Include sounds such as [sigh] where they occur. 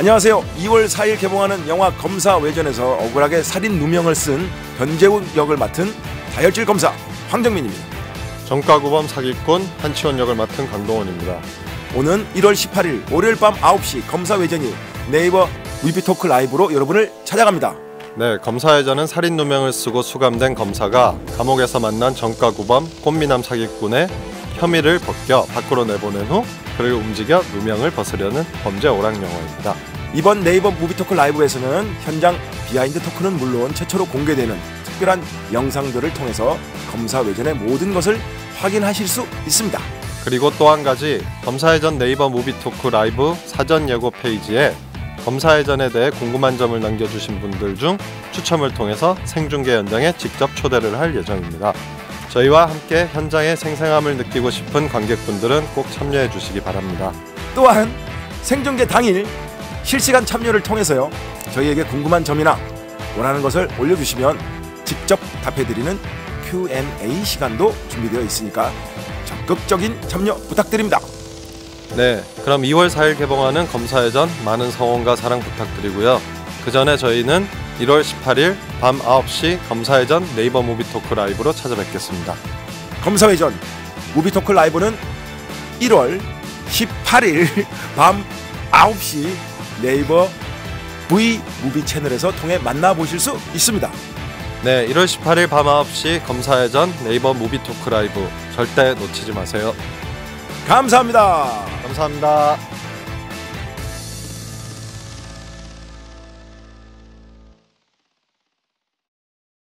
안녕하세요. 2월 4일 개봉하는 영화 검사 외전에서 억울하게 살인 누명을 쓴 변재욱 역을 맡은 다혈질 검사 황정민입니다. 정가구범 사기꾼 한치원 역을 맡은 강동원입니다. 오는 1월 18일 월요일 밤 9시 검사 외전이 네이버 위비토크 라이브로 여러분을 찾아갑니다. 네, 검사회전은 살인 누명을 쓰고 수감된 검사가 감옥에서 만난 정가구범 꽃미남 사기꾼의 혐의를 벗겨 밖으로 내보낸 후 그를 움직여 누명을 벗으려는 범죄 오락 영화입니다. 이번 네이버 movie talk 라이브에서는 현장 behind talk는 물론 최초로 공개되는 특별한 영상들을 통해서 검사 외전의 모든 것을 확인하실 수 있습니다. 그리고 또 한 가지 검사외전 네이버 movie talk 라이브 사전 예고 페이지에 검사외전에 대해 궁금한 점을 남겨주신 분들 중 추첨을 통해서 생중계 현장에 직접 초대를 할 예정입니다. 저희와 함께 현장의 생생함을 느끼고 싶은 관객분들은 꼭 참여해 주시기 바랍니다. 또한 생중계 당일 실시간 참여를 통해서요 저희에게 궁금한 점이나 원하는 것을 올려주시면 직접 답해드리는 Q&A 시간도 준비되어 있으니까 적극적인 참여 부탁드립니다. 네, 그럼 2월 4일 개봉하는 검사회전 많은 성원과 사랑 부탁드리고요. 그 전에 저희는 1월 18일 밤 9시 검사외전 네이버 movie talk 라이브로 찾아뵙겠습니다. 검사외전 movie talk 라이브는 1월 18일 [laughs] 밤 9시 네이버 V movie 채널에서 통해 만나보실 수 있습니다. 네, 1월 18일 밤 9시 검사외전 네이버 movie talk 라이브 절대 놓치지 마세요. 감사합니다. 감사합니다.